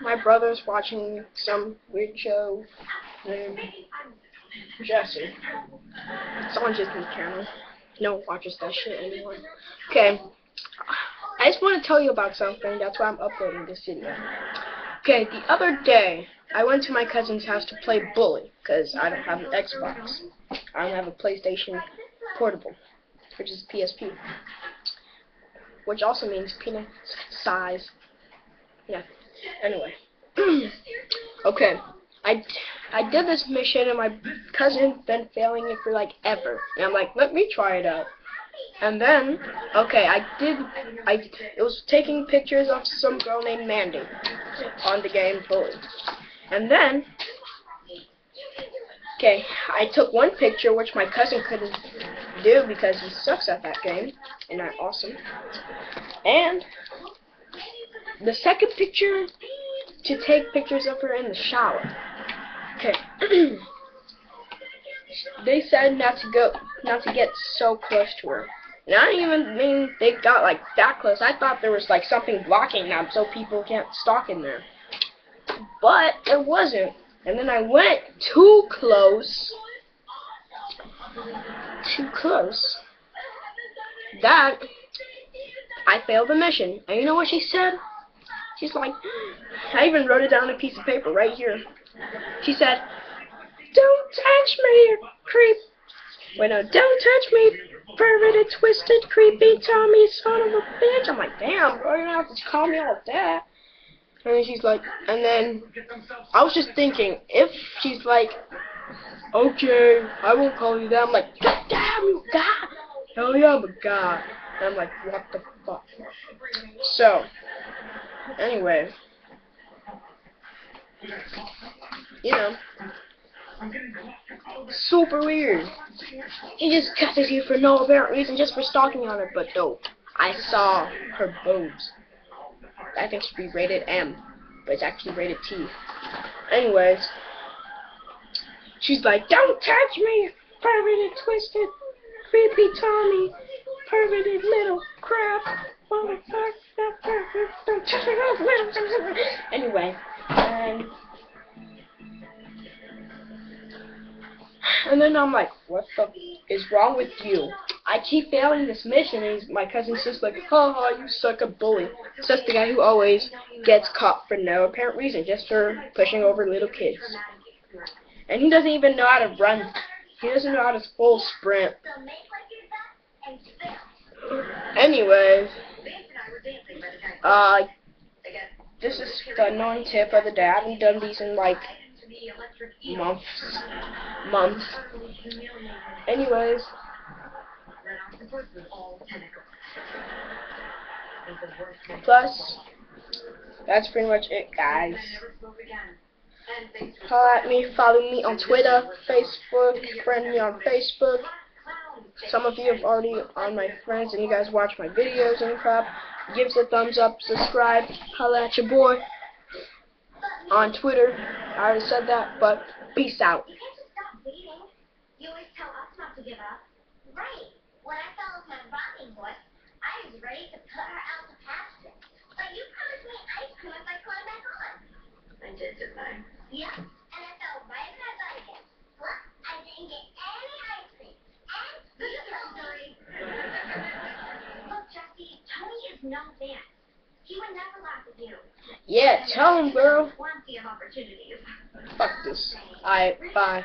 my brother's watching some weird show named Jesse. It's on Disney Channel. No one watches that shit anymore. Okay. I just want to tell you about something. That's why I'm uploading this video. Okay, the other day, I went to my cousin's house to play Bully, because I don't have an Xbox. I don't have a PlayStation Portable, which is PSP. Which also means penis size. Yeah. Anyway. okay. I, I did this mission and my cousin's been failing it for like ever. And I'm like, let me try it out. And then, okay, I did, I, it was taking pictures of some girl named Mandy on the game Bully. And then, okay, I took one picture which my cousin couldn't do because he sucks at that game. And that awesome. And, the second picture, to take pictures of her in the shower. Okay. they said not to go, not to get so close to her. And I don't even mean they got like that close. I thought there was like something blocking them so people can't stalk in there. But it wasn't. And then I went too close. Too close. That I failed the mission. And you know what she said? She's like, I even wrote it down on a piece of paper right here. She said, Don't touch me, creep. Wait, no, don't touch me, perverted, twisted, creepy, Tommy, son of a bitch. I'm like, damn, bro, you don't have to call me all that. And then she's like, and then I was just thinking, if she's like, okay, I won't call you that. I'm like, damn, you God. Hell yeah, a God. And I'm like, what the fuck? So, anyway you know, super weird. He just catches you for no apparent reason, just for stalking on her. But no, I saw her boobs. I think she'd be rated M, but it's actually rated T. Anyways, she's like, "Don't touch me, perverted, twisted, creepy Tommy, perverted little crap, motherfucker." Anyway, and And then I'm like, what the is wrong with you? I keep failing this mission, and my cousin's just like, ha ha, you suck a bully. It's just the guy who always gets caught for no apparent reason, just for pushing over little kids. And he doesn't even know how to run. He doesn't know how to full sprint. Anyways, uh, this is the annoying tip of the day. I haven't done these in like months. Months. Anyways. Plus, that's pretty much it, guys. At me, follow me on Twitter, Facebook, friend me on Facebook. Some of you have already on my friends and you guys watch my videos and crap. Give us a thumbs up, subscribe, holla at your boy on Twitter. I already said that, but peace out. You always tell us not to give up. Right. When I fell with my rocking horse, I was ready to put her out to pasture. But you promised me ice cream if I climbed back on. I did, didn't I? Yeah. And I fell right in that butt again. What? I didn't get any ice cream. And you told me. Look, Jesse, Tony is no. He would never laugh at you. Yeah, tell him, girl. Fuck this. Alright, bye.